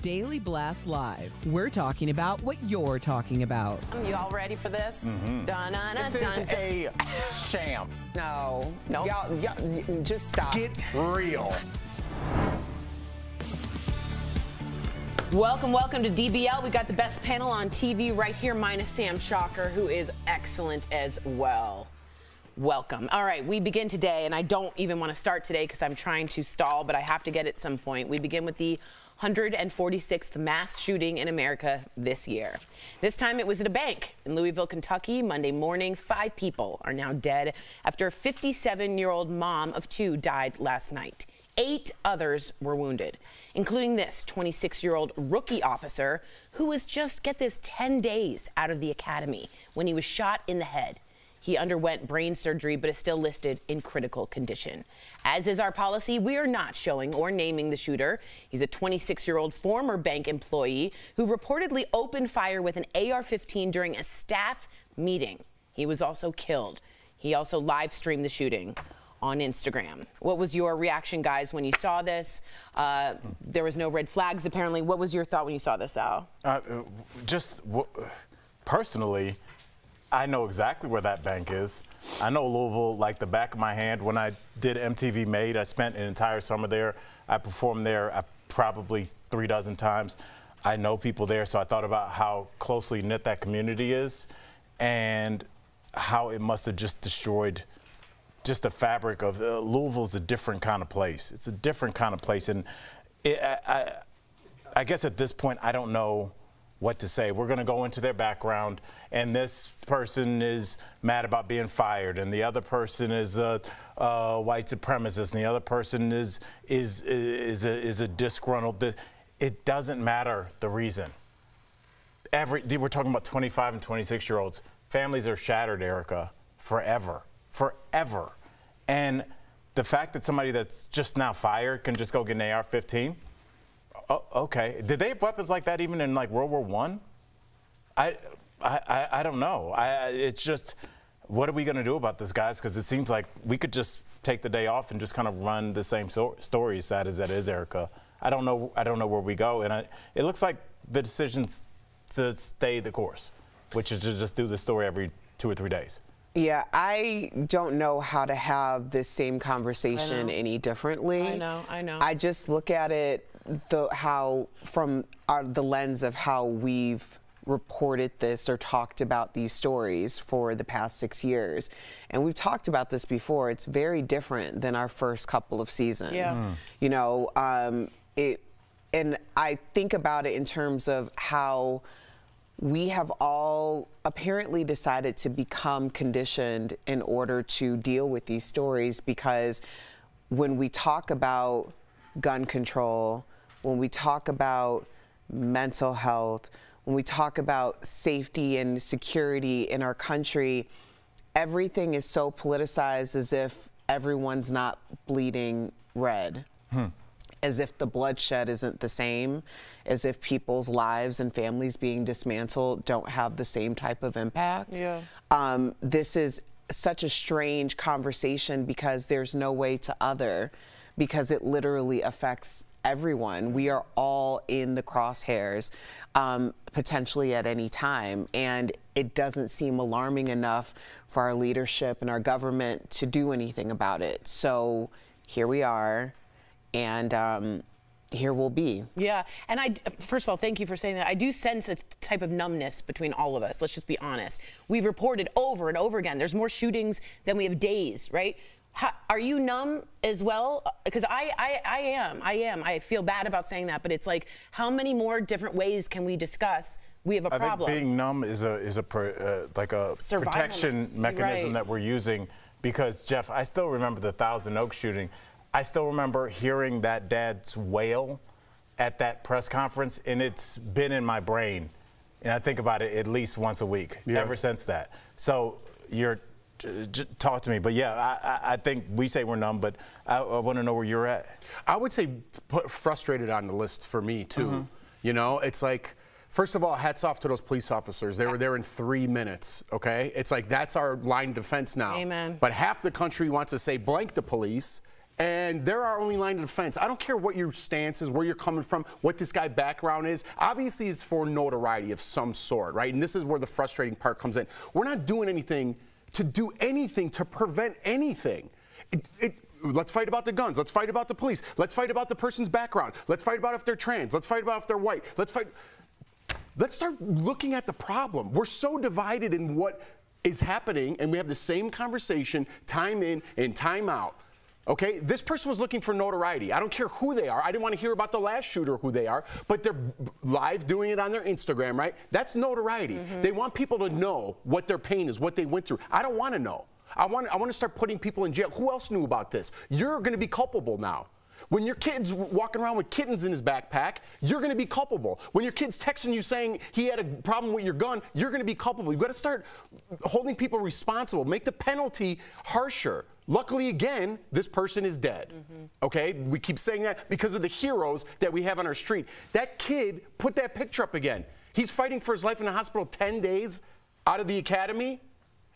is Daily Blast Live. We're talking about what you're talking about. You all ready for this? Mm-hmm. Dun, dun, dun, This is dun, dun. a sham. No. Nope. Y'all, y'all, just stop. Get real. Welcome, welcome to DBL. We got the best panel on TV right here, minus Sam Schacher, who is excellent as well. Welcome. All right, we begin today, and I don't even want to start today because I'm trying to stall, but I have to get at some point. We begin with the 146th mass shooting in America this year. This time it was at a bank in Louisville, Kentucky. Monday morning, five people are now dead after a 57 year old mom of two died last night. Eight others were wounded, including this 26 year old rookie officer who was just, get this, 10 days out of the academy when he was shot in the head. He underwent brain surgery but is still listed in critical condition. As is our policy, we are not showing or naming the shooter. He's a 26 year old former bank employee who reportedly opened fire with an AR 15 during a staff meeting. He was also killed. He also live streamed the shooting on Instagram. What was your reaction, guys, when you saw this? Uh, there was no red flags, apparently. What was your thought when you saw this, Al? Uh, just personally, I know exactly where that bank is. I know Louisville like the back of my hand. When I did MTV Made, I spent an entire summer there. I performed there uh, probably three dozen times. I know people there, so I thought about how closely knit that community is and how it must have just destroyed just the fabric of uh, Louisville's a different kind of place. It's a different kind of place, and it, I, I, I guess at this point I don't know what to say. We're going to go into their background, and this person is mad about being fired, and the other person is a, a white supremacist, and the other person is is is a, is a disgruntled. It doesn't matter the reason. Every we're talking about 25 and 26 year olds. Families are shattered, Erica, forever, forever, and the fact that somebody that's just now fired can just go get an AR-15. Oh, okay. Did they have weapons like that even in like World War One? I, I, I, I don't know. I, it's just, what are we going to do about this, guys? Because it seems like we could just take the day off and just kind of run the same so- story, sad as that is, Erica. I don't know. I don't know where we go, and I, it looks like the decision's to stay the course, which is to just do the story every two or three days. Yeah, I don't know how to have this same conversation any differently. I know, I know. I just look at it the how from our, the lens of how we've reported this or talked about these stories for the past six years. And we've talked about this before. It's very different than our first couple of seasons. Yeah. Mm. You know, um, it, and I think about it in terms of how we have all apparently decided to become conditioned in order to deal with these stories because when we talk about gun control, when we talk about mental health, when we talk about safety and security in our country, everything is so politicized as if everyone's not bleeding red as if the bloodshed isn't the same, as if people's lives and families being dismantled don't have the same type of impact. Yeah. Um, this is such a strange conversation because there's no way to other, because it literally affects everyone. We are all in the crosshairs um, potentially at any time. And it doesn't seem alarming enough for our leadership and our government to do anything about it. So here we are and um, here we'll be. Yeah, and I first of all, thank you for saying that. I do sense a type of numbness between all of us. Let's just be honest. We've reported over and over again. There's more shootings than we have days, right? How, are you numb as well? Because I, I, I am. I am. I feel bad about saying that, but it's like, how many more different ways can we discuss? We have a I problem. I think being numb is a is a pro, uh, like a Survival protection mechanism right. that we're using because Jeff, I still remember the Thousand Oaks shooting. I still remember hearing that dad's wail at that press conference, and it's been in my brain. And I think about it at least once a week Yeah. ever since that. So you're j- j- talk to me, but yeah, I, I, I think we say we're numb, but I, I want to know where you're at. I would say put frustrated on the list for me too. Mm-hmm. You know, it's like first of all, hats off to those police officers. They were there in three minutes. Okay, it's like that's our line of defense now. Amen. But half the country wants to say blank the police. and they're our only line of defense. I don't care what your stance is, where you're coming from, what this guy background is. Obviously, it's for notoriety of some sort, right? And this is where the frustrating part comes in. We're not doing anything to do anything to prevent anything. It, it, let's fight about the guns. Let's fight about the police. Let's fight about the person's background. Let's fight about if they're trans. Let's fight about if they're white. Let's fight. Let's start looking at the problem. We're so divided in what is happening, and we have the same conversation time in and time out. Okay, this person was looking for notoriety. I don't care who they are. I didn't want to hear about the last shooter, who they are, but they're live doing it on their Instagram, right? That's notoriety. Mm-hmm. They want people to know what their pain is, what they went through. I don't want to know. I want, I want to start putting people in jail. Who else knew about this? You're going to be culpable now. When your kid's walking around with kittens in his backpack, you're going to be culpable. When your kid's texting you saying he had a problem with your gun, you're going to be culpable. You've got to start holding people responsible. Make the penalty harsher. Luckily, again, this person is dead. Mm-hmm. Okay? We keep saying that because of the heroes that we have on our street. That kid, put that picture up again. He's fighting for his life in the hospital 10 days out of the academy.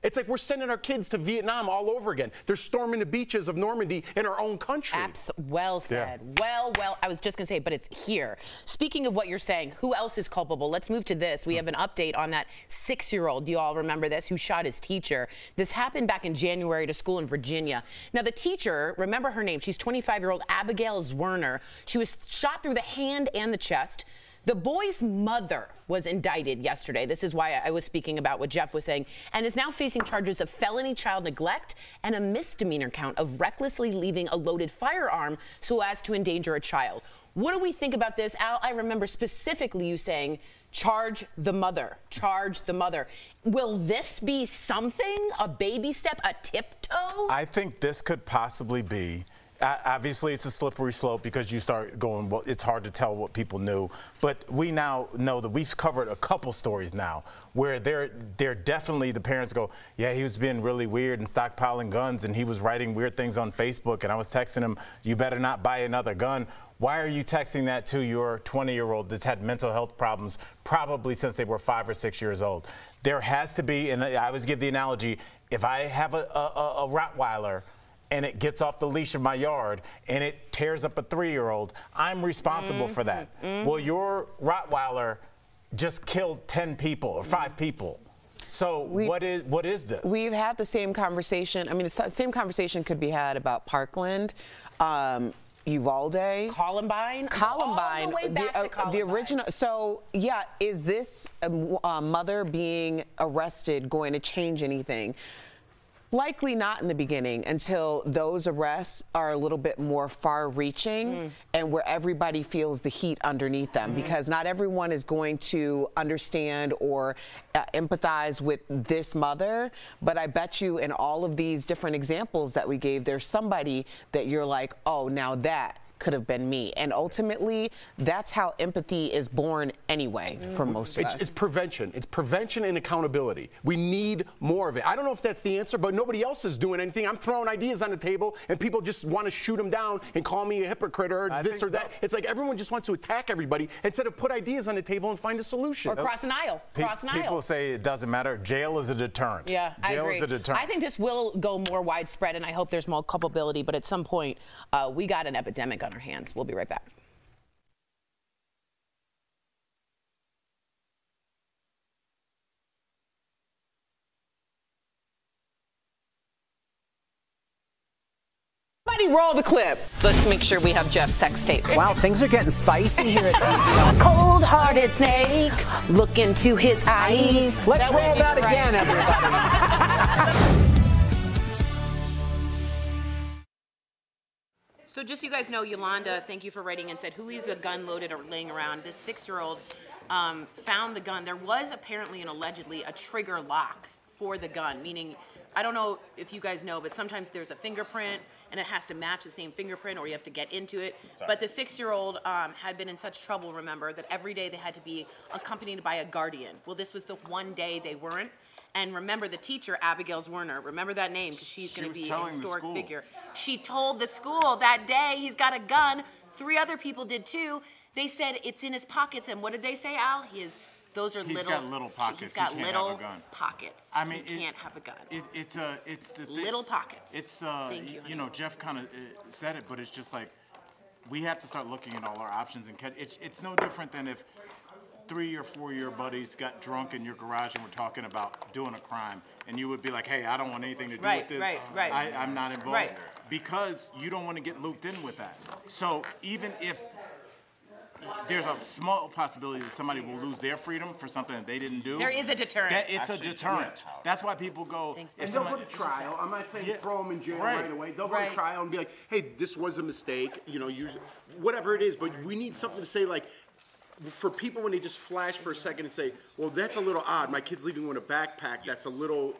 It's like we're sending our kids to Vietnam all over again. They're storming the beaches of Normandy in our own country. Abs- well said. Yeah. Well, well, I was just going to say, but it's here. Speaking of what you're saying, who else is culpable? Let's move to this. We have an update on that six year old, you all remember this, who shot his teacher. This happened back in January to school in Virginia. Now, the teacher, remember her name, she's 25 year old Abigail Zwerner. She was shot through the hand and the chest. The boy's mother was indicted yesterday. This is why I was speaking about what Jeff was saying, and is now facing charges of felony child neglect and a misdemeanor count of recklessly leaving a loaded firearm so as to endanger a child. What do we think about this? Al, I remember specifically you saying, charge the mother, charge the mother. Will this be something, a baby step, a tiptoe? I think this could possibly be obviously it's a slippery slope because you start going well it's hard to tell what people knew. But we now know that we've covered a couple stories now where they're they're definitely the parents go yeah he was being really weird and stockpiling guns and he was writing weird things on facebook and i was texting him you better not buy another gun. Why are you texting that to your 20 year old that's had mental health problems probably since they were five or six years old? There has to be and i always give the analogy if i have a, a, a rottweiler and it gets off the leash of my yard and it tears up a three year old, I'm responsible mm-hmm. for that. Mm-hmm. Well, your Rottweiler just killed 10 people or 5 mm-hmm. people. So we, what is what is this? We've had the same conversation. I mean, the same conversation could be had about Parkland. Um, Uvalde, Columbine, Columbine, the, the, uh, Columbine. the, original. So yeah, is this uh, mother being arrested going to change anything? Likely not in the beginning until those arrests are a little bit more far reaching mm. and where everybody feels the heat underneath them mm-hmm. because not everyone is going to understand or uh, empathize with this mother. But I bet you in all of these different examples that we gave, there's somebody that you're like, oh, now that could have been me. And ultimately, that's how empathy is born anyway for most it's, of us. It's prevention. It's prevention and accountability. We need more of it. I don't know if that's the answer, but nobody else is doing anything. I'm throwing ideas on the table, and people just want to shoot them down and call me a hypocrite or I this or that. It's like everyone just wants to attack everybody instead of put ideas on the table and find a solution. Or cross an aisle. Cross an aisle. People say it doesn't matter. Jail is a deterrent. Yeah, Jail I agree. is a deterrent. I think this will go more widespread, and I hope there's more culpability. But at some point, uh, we got an epidemic on our hands. We'll be right back. Everybody roll the clip. Let's make sure we have Jeff's sex tape. Wow, things are getting spicy here at TV. Cold-hearted snake, look into his eyes. Let's that roll that again, everybody. So just so you guys know, Yolanda, thank you for writing and said, who leaves a gun loaded or laying around? This six-year-old um, found the gun. There was apparently and allegedly a trigger lock for the gun, meaning, I don't know if you guys know, but sometimes there's a fingerprint and it has to match the same fingerprint or you have to get into it. Sorry. But the six-year-old um, had been in such trouble, remember, that every day they had to be accompanied by a guardian. Well, this was the one day they weren't. And remember the teacher, Abigail Zwerner. Remember that name because she's going to be a historic figure. She told the school that day he's got a gun. Three other people did too. They said it's in his pockets. And what did they say, Al? He has those are He's little. got little pockets. He's He got have little pockets. I mean, he it- can't have a gun. It, it's a, it's the thing. Little pockets. It's uh, Thank you, you know, Jeff kind of uh, said it, but it's just like we have to start looking at all our options and catch. It's it's no different than if three or four of your buddies got drunk in your garage and were talking about doing a crime, and you would be like, "Hey, I don't want anything to do Right, with this. right, right. I, I'm not involved." Right. Because you don't want to get looped in with that. So even if there's a small possibility that somebody will lose their freedom for something that they didn't do. There is a deterrent. That it's Actually, a deterrent. That's why people go. Thanks, if And they'll somebody- go to trial. I'm not saying Yeah, throw them in jail right. right, away. They'll go to trial and be like, hey, this was a mistake. You know, use whatever it is. But we need something to say like. For people, when they just flash for a second and say, "Well, that's a little odd. My kid's leaving with a backpack that's a little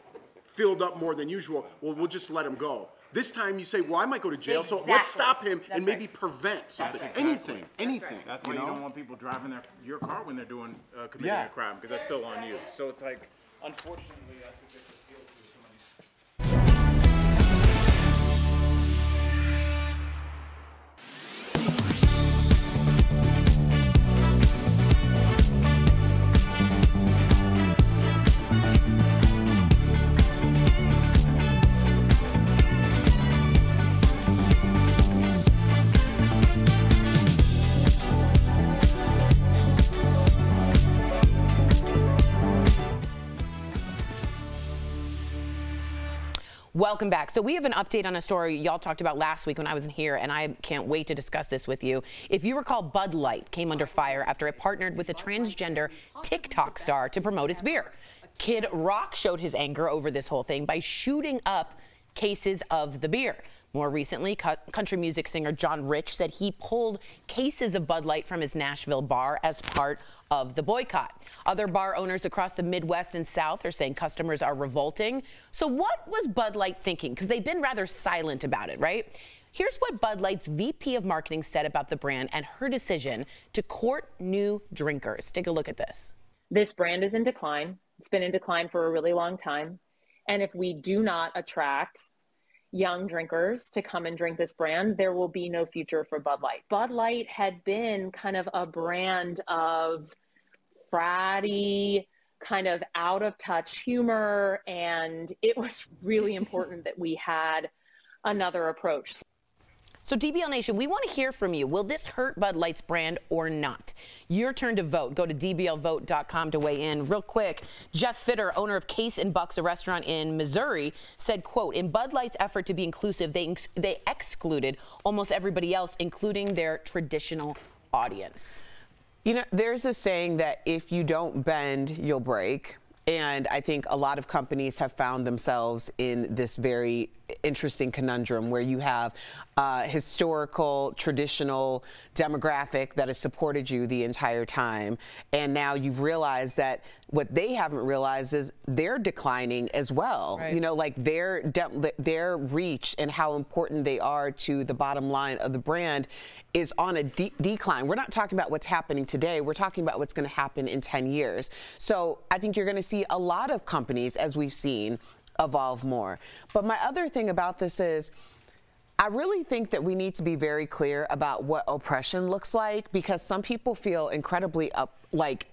filled up more than usual." Well, we'll just let him go. This time, you say, "Well, I might go to jail, so let's stop him That's and maybe right. prevent something, right. anything, anything." That's why you you, don't want people driving their, your car when they're doing uh, committing Yeah. a crime because that's still on you. So it's like, unfortunately, that's what Welcome back. So we have an update on a story y'all talked about last week when I was in here, and I can't wait to discuss this with you. If you recall, Bud Light came under fire after it partnered with a transgender TikTok star to promote its beer. Kid Rock showed his anger over this whole thing by shooting up cases of the beer. More recently, country music singer John Rich said he pulled cases of Bud Light from his Nashville bar as part of the boycott. Other bar owners across the Midwest and South are saying customers are revolting. So, what was Bud Light thinking? Because they've been rather silent about it, right? Here's what Bud Light's VP of marketing said about the brand and her decision to court new drinkers. Take a look at this. this brand is in decline. It's been in decline for a really long time. And if we do not attract young drinkers to come and drink this brand, there will be no future for Bud Light. Bud Light had been kind of a brand of fratty, kind of out of touch humor. And it was really important that we had another approach. So, DBL Nation, we want to hear from you. Will this hurt Bud Light's brand or not? Your turn to vote. Go to dblvote.com to weigh in. Real quick, Jeff Fitter, owner of Case and Bucks, a restaurant in Missouri, said, quote, in Bud Light's effort to be inclusive, they, they excluded almost everybody else, including their traditional audience. You know, there's a saying that if you don't bend, you'll break. And I think a lot of companies have found themselves in this very interesting conundrum where you have a historical, traditional demographic that has supported you the entire time. And now you've realized that what they haven't realized is they're declining as well. Right. You know, like their, their reach and how important they are to the bottom line of the brand is on a de- decline. We're not talking about what's happening today. We're talking about what's going to happen in 10 years. So I think you're going to see a lot of companies, as we've seen, evolve more. But my other thing about this is, I really think that we need to be very clear about what oppression looks like because some people feel incredibly up, like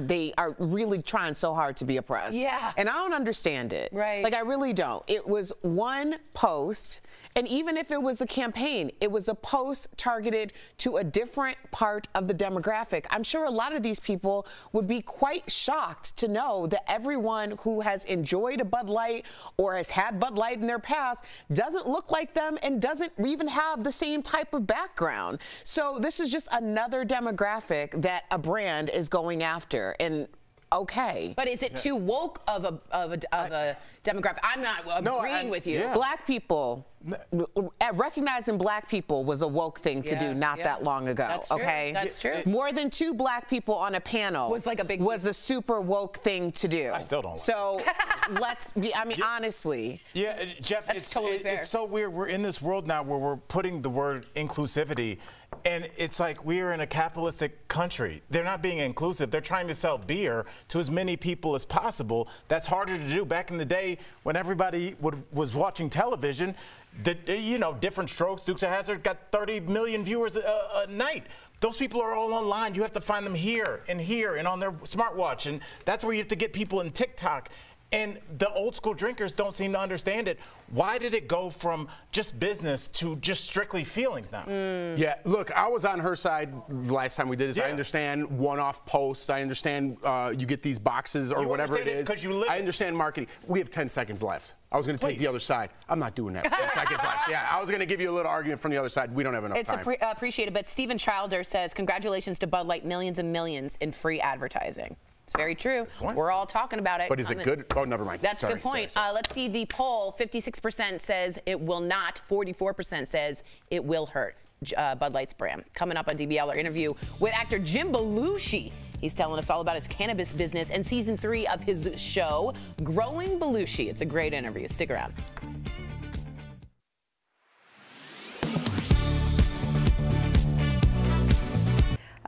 they are really trying so hard to be oppressed. Yeah. And I don't understand it. Right. Like I really don't. It was one post, and even if it was a campaign, it was a post targeted to a different part of the demographic. I'm sure a lot of these people would be quite shocked to know that everyone who has enjoyed a Bud Light or has had Bud Light in their past doesn't look like them and doesn't even have the same type of background. So this is just another demographic that a brand is going after. And okay. But is it too woke of a, of a, of a demographic? I'm not agreeing I- with you. yeah. Black people, uh, recognizing black people was a woke thing to Yeah, do not yeah. that long ago. That's okay, that's true. More than two black people on a panel Was like a big was a super woke thing to do. I still don't like So let's be. I mean, honestly. Yeah, Jeff, That's it's, totally it- it's so weird. We're in this world now where we're putting the word inclusivity, and it's like we are in a capitalistic country. They're not being inclusive. They're trying to sell beer to as many people as possible. That's harder to do. Back in the day, when everybody would, was watching television, the, you know, different strokes. Dukes of Hazzard got 30 million viewers a, a night. Those people are all online. You have to find them here and here and on their smartwatch, and that's where you have to get people in TikTok. And the old school drinkers don't seem to understand it. Why did it go from just business to just strictly feelings now? Mm. Yeah, look, I was on her side last time we did this. Yeah. I understand one-off posts. I understand uh, you get these boxes or you whatever it is. Because you live I understand marketing. We have 10 seconds left. I was going to take the other side. I'm not doing that. 10 seconds left. Yeah, I was going to give you a little argument from the other side. We don't have enough it's time. It's appreciated, but Stephen Childer says, congratulations to Bud Light, millions and millions in free advertising. It's very true. We're all talking about it. But is it good? Oh, never mind. That's sorry, a good point. Sorry, sorry. Uh, let's see the poll. 56% says it will not. 44% says it will hurt. Uh, Bud Light's brand. Coming up on DBL, our interview with actor Jim Belushi. He's telling us all about his cannabis business and season three of his show, Growing Belushi. It's a great interview. Stick around.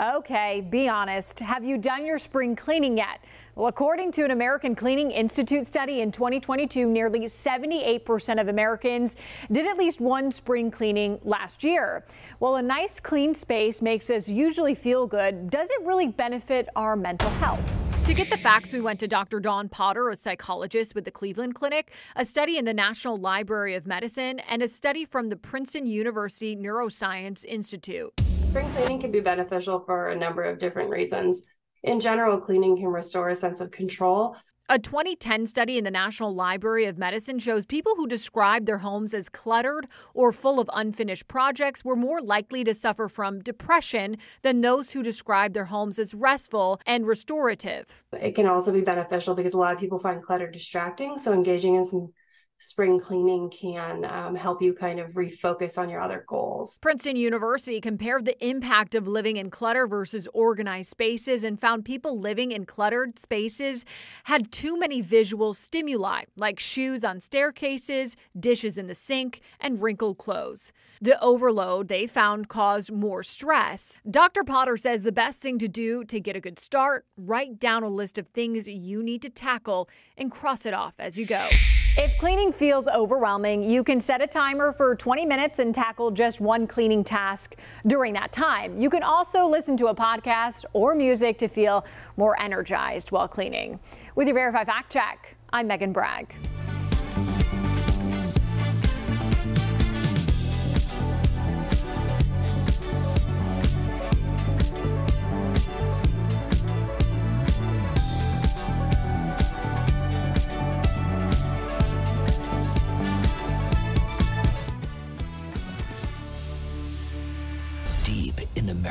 Okay, be honest. Have you done your spring cleaning yet? Well, according to an American Cleaning Institute study in 2022, nearly 78% of Americans did at least one spring cleaning last year. Well, a nice clean space makes us usually feel good. Does it really benefit our mental health? To get the facts, we went to Dr. Dawn Potter, a psychologist with the Cleveland Clinic, a study in the National Library of Medicine, and a study from the Princeton University Neuroscience Institute. Spring cleaning can be beneficial for a number of different reasons. In general, cleaning can restore a sense of control. A 2010 study in the National Library of Medicine shows people who describe their homes as cluttered or full of unfinished projects were more likely to suffer from depression than those who describe their homes as restful and restorative. It can also be beneficial because a lot of people find clutter distracting, so engaging in some spring cleaning can um, help you kind of refocus on your other goals. Princeton University compared the impact of living in clutter versus organized spaces and found people living in cluttered spaces had too many visual stimuli, like shoes on staircases, dishes in the sink, and wrinkled clothes. The overload they found caused more stress. Dr. Potter says the best thing to do to get a good start, write down a list of things you need to tackle and cross it off as you go. If cleaning feels overwhelming, you can set a timer for 20 minutes and tackle just one cleaning task during that time. You can also listen to a podcast or music to feel more energized while cleaning. With your Verify Fact Check, I'm Megan Bragg.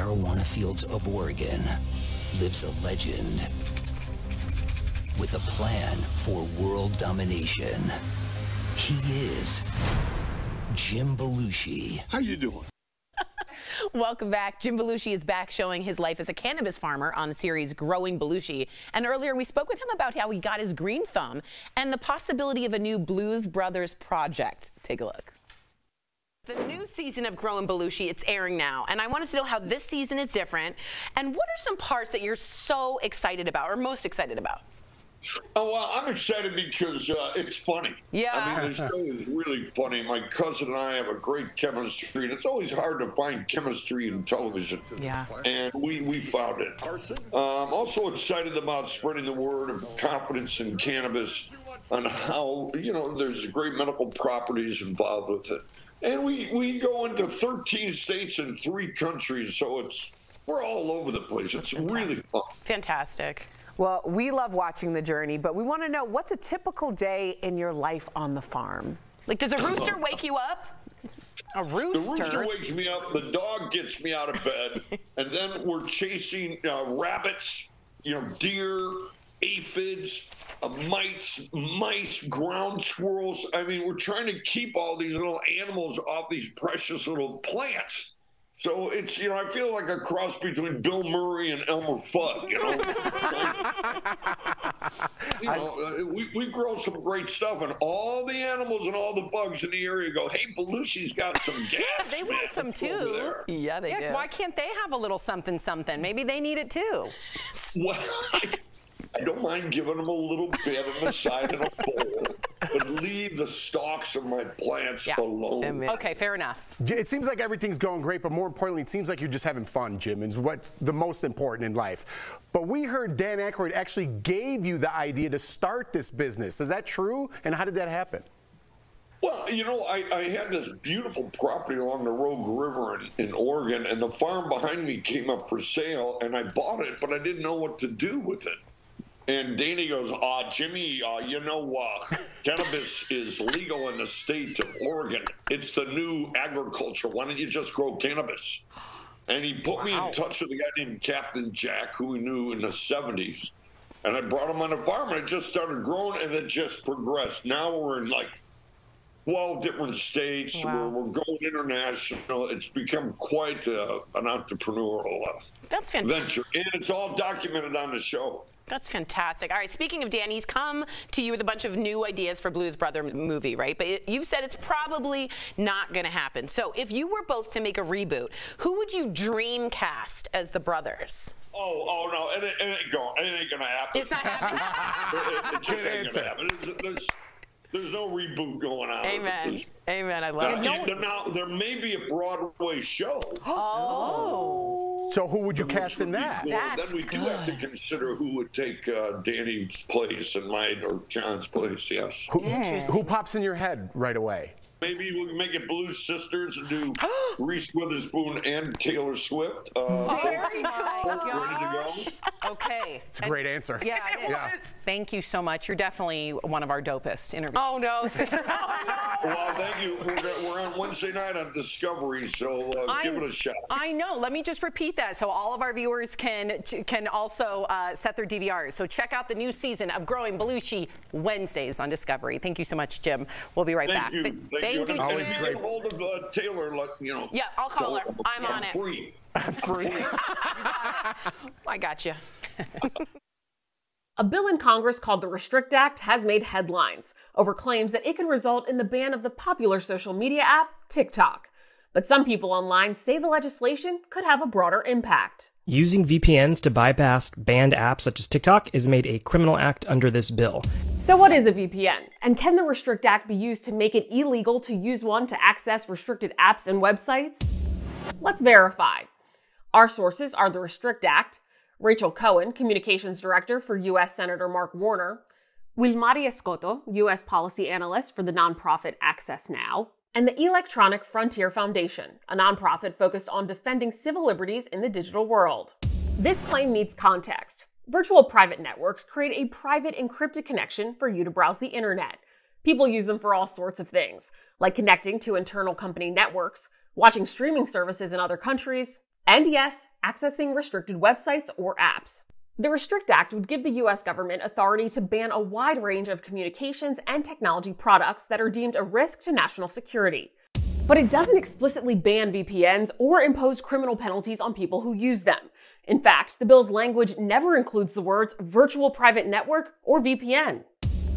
Marijuana fields of Oregon lives a legend with a plan for world domination. He is Jim Belushi. How you doing? Welcome back. Jim Belushi is back showing his life as a cannabis farmer on the series Growing Belushi. And earlier we spoke with him about how he got his green thumb and the possibility of a new Blues Brothers project. Take a look. The new season of Growing Belushi, it's airing now, and I wanted to know how this season is different, and what are some parts that you're so excited about, or most excited about? Oh, well, I'm excited because uh, it's funny. Yeah. I mean, the show is really funny. My cousin and I have a great chemistry, and it's always hard to find chemistry in television. Yeah. And we, we found it. Um, also excited about spreading the word of confidence in cannabis on how, you know, there's great medical properties involved with it. And we, we go into 13 states and three countries, so it's we're all over the place. It's really fun. Fantastic. Well, we love watching the journey, but we want to know what's a typical day in your life on the farm? Like, does a rooster wake you up? A rooster. The rooster wakes me up. The dog gets me out of bed, and then we're chasing uh, rabbits, you know, deer, aphids, mice, mice, ground squirrels. I mean, we're trying to keep all these little animals off these precious little plants. So it's, you know, I feel like a cross between Bill Murray and Elmer Fudd, you know? you know, uh, we, we grow some great stuff, and all the animals and all the bugs in the area go, hey, Belushi's got some gas. yeah, they man, want some too. Yeah, they yeah, do. Why can't they have a little something something? Maybe they need it too. Well, I, I don't mind giving them a little bit on the side in a bowl. but leave the stalks of my plants alone. Okay, fair enough. It seems like everything's going great, but more importantly, it seems like you're just having fun, Jim, and what's the most important in life. But we heard Dan Aykroyd actually gave you the idea to start this business. Is that true? And how did that happen? Well, you know, I, I had this beautiful property along the Rogue River in, in Oregon, and the farm behind me came up for sale, and I bought it, but I didn't know what to do with it. And Danny goes, uh, Jimmy, uh, you know, uh, cannabis is legal in the state of Oregon. It's the new agriculture. Why don't you just grow cannabis? And he put me in touch with a guy named Captain Jack, who we knew in the 70s. And I brought him on the farm, and it just started growing, and it just progressed. Now we're in like 12 different states. We're, we're going international. It's become quite uh, an entrepreneurial uh, That's fantastic. venture. And it's all documented on the show. That's fantastic. All right, speaking of Dan, he's come to you with a bunch of new ideas for Blues Brother movie, right? But it, you've said it's probably not going to happen. So if you were both to make a reboot, who would you dream cast as the brothers? Oh, oh no, it, it ain't going. It ain't gonna happen. It's not happening. it, it just ain't gonna happen. There's, there's, there's no reboot going on. Amen. There's- Amen. I love now, it. now, there may be a Broadway show. Oh. So who would you cast in that? Well, then we do have to consider who would take uh, Danny's place and mine or John's place. Yes. Who, who pops in your head right away? Maybe we can make it Blue Sisters and do Reese Witherspoon and Taylor Swift. Uh, Very both ready to go. Okay. It's a great answer. Yeah, it Yeah. Thank you so much. You're definitely one of our dopest interviews. Oh no. Well, thank you. We're, we're on Wednesday night on Discovery, so uh, give it a shot. I know. Let me just repeat that so all of our viewers can can also uh, set their DVRs. So check out the new season of Growing Belushi Wednesdays on Discovery. Thank you so much, Jim. We'll be right Thank back. you. Th- Thank, you. you. And if you get hold of uh, Taylor, let you know. Yeah, I'll call her. tell I'm on it. Free. Free. I got you. A bill in Congress called the Restrict Act has made headlines over claims that it could result in the ban of the popular social media app TikTok. But some people online say the legislation could have a broader impact. Using VPNs to bypass banned apps such as TikTok is made a criminal act under this bill. So, what is a VPN? And can the Restrict Act be used to make it illegal to use one to access restricted apps and websites? Let's verify. Our sources are the Restrict Act, Rachel Cohen, Communications Director for U.S. Senator Mark Warner, Willmary Escoto, U.S. Policy Analyst for the nonprofit Access Now, and the Electronic Frontier Foundation, a nonprofit focused on defending civil liberties in the digital world. This claim needs context. Virtual private networks create a private encrypted connection for you to browse the internet. People use them for all sorts of things, like connecting to internal company networks, watching streaming services in other countries, and yes, accessing restricted websites or apps. The Restrict Act would give the US government authority to ban a wide range of communications and technology products that are deemed a risk to national security. But it doesn't explicitly ban VPNs or impose criminal penalties on people who use them. In fact, the bill's language never includes the words virtual private network or VPN.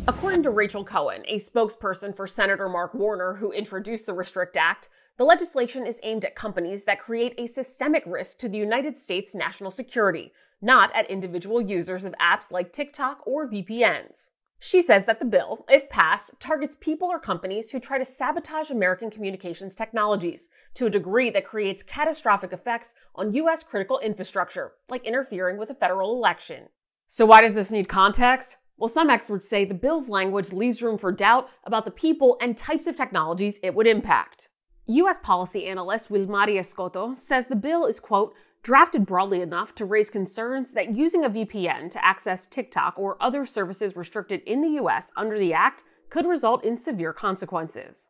According to Rachel Cohen, a spokesperson for Senator Mark Warner who introduced the Restrict Act, the legislation is aimed at companies that create a systemic risk to the United States national security, not at individual users of apps like TikTok or VPNs. She says that the bill, if passed, targets people or companies who try to sabotage American communications technologies to a degree that creates catastrophic effects on U.S. critical infrastructure, like interfering with a federal election. So, why does this need context? Well, some experts say the bill's language leaves room for doubt about the people and types of technologies it would impact. U.S. policy analyst Willmary Escoto says the bill is, quote, drafted broadly enough to raise concerns that using a VPN to access TikTok or other services restricted in the US under the Act could result in severe consequences.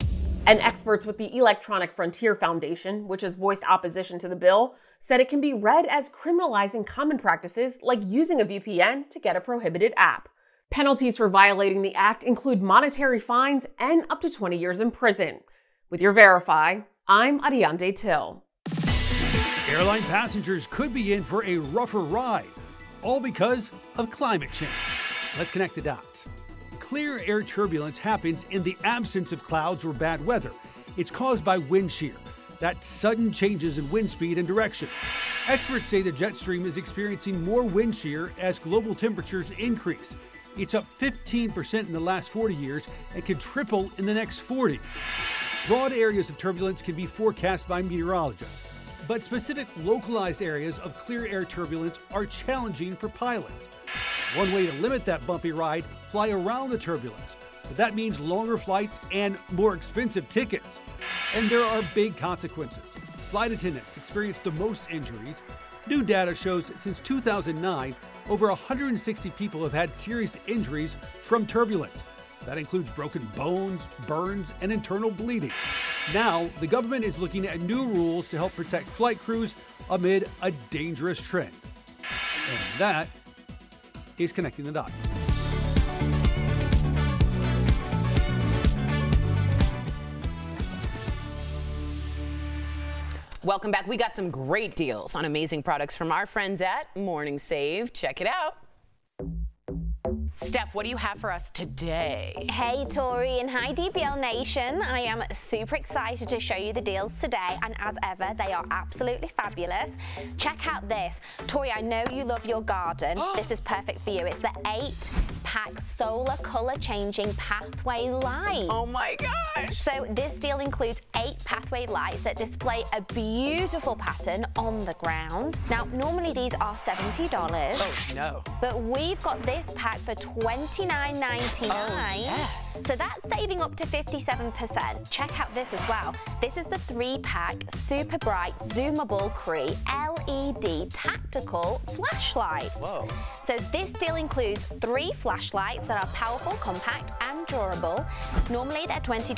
And experts with the Electronic Frontier Foundation, which has voiced opposition to the bill, said it can be read as criminalizing common practices like using a VPN to get a prohibited app. Penalties for violating the Act include monetary fines and up to 20 years in prison. With your Verify, I'm Ariande Till. Airline passengers could be in for a rougher ride, all because of climate change. Let's connect the dots. Clear air turbulence happens in the absence of clouds or bad weather. It's caused by wind shear, that sudden changes in wind speed and direction. Experts say the jet stream is experiencing more wind shear as global temperatures increase. It's up 15% in the last 40 years and could triple in the next 40. Broad areas of turbulence can be forecast by meteorologists, but specific localized areas of clear air turbulence are challenging for pilots. One way to limit that bumpy ride, fly around the turbulence. But that means longer flights and more expensive tickets. And there are big consequences. Flight attendants experience the most injuries. New data shows that since 2009, over 160 people have had serious injuries from turbulence. That includes broken bones, burns, and internal bleeding. Now, the government is looking at new rules to help protect flight crews amid a dangerous trend. And that is connecting the dots. Welcome back. We got some great deals on amazing products from our friends at MorningSave. Check it out. Steph, what do you have for us today? Hey Tori and hi DBL Nation. I am super excited to show you the deals today and as ever they are absolutely fabulous. Check out this. Tori, I know you love your garden. this is perfect for you. It's the 8 pack solar color changing pathway lights. Oh my gosh. So this deal includes 8 pathway lights that display a beautiful pattern on the ground. Now normally these are $70. Oh no. But we've got this pack for $29.99. Oh, yes. So that's saving up to 57%. Check out this as well. This is the three pack super bright zoomable Cree LED tactical flashlight. Whoa. So this deal includes three flashlights that are powerful, compact and durable. Normally they're $20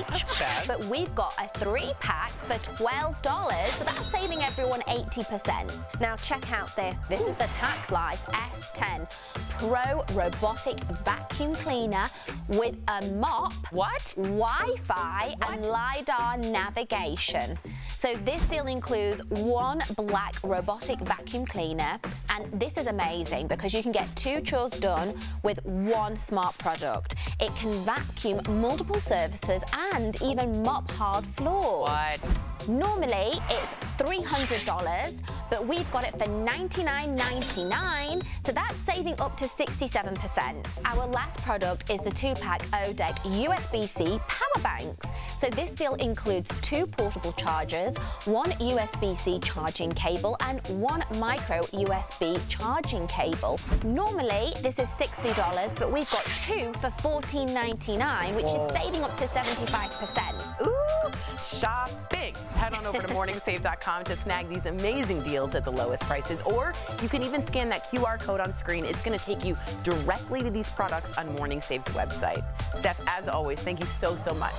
each, but we've got a three pack for $12, so that's saving everyone 80%. Now check out this. This is the Tac Life S10 Pro robotic vacuum cleaner with a mop, what? Wi-Fi and LiDAR navigation. So this deal includes one black robotic vacuum cleaner and this is amazing because you can get two chores done with one smart product. It can vacuum multiple surfaces and even mop hard floors. What? Normally it's $300, but we've got it for $99.99, so that's saving up to 67%. Our last product is the two-pack ODEC USB-C power banks. So this deal includes two portable chargers, one USB-C charging cable, and one micro USB charging cable. Normally this is $60, but we've got two for $14.99, which Whoa. is saving up to 75%. Ooh, shopping. Head on over to morningsave.com to snag these amazing deals at the lowest prices, or you can even scan that QR code on screen. It's going to take you directly to these products on MorningSave's website. Steph, as always, thank you so, so much.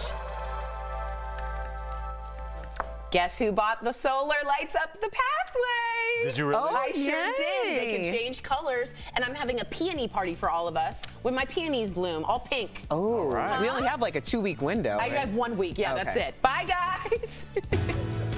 Guess who bought the solar lights up the pathway? Did you really? Oh, I sure yay. did. They can change colors, and I'm having a peony party for all of us when my peonies bloom, all pink. Oh, we only have like a two week window. I have one week. Yeah, that's it. Bye, guys.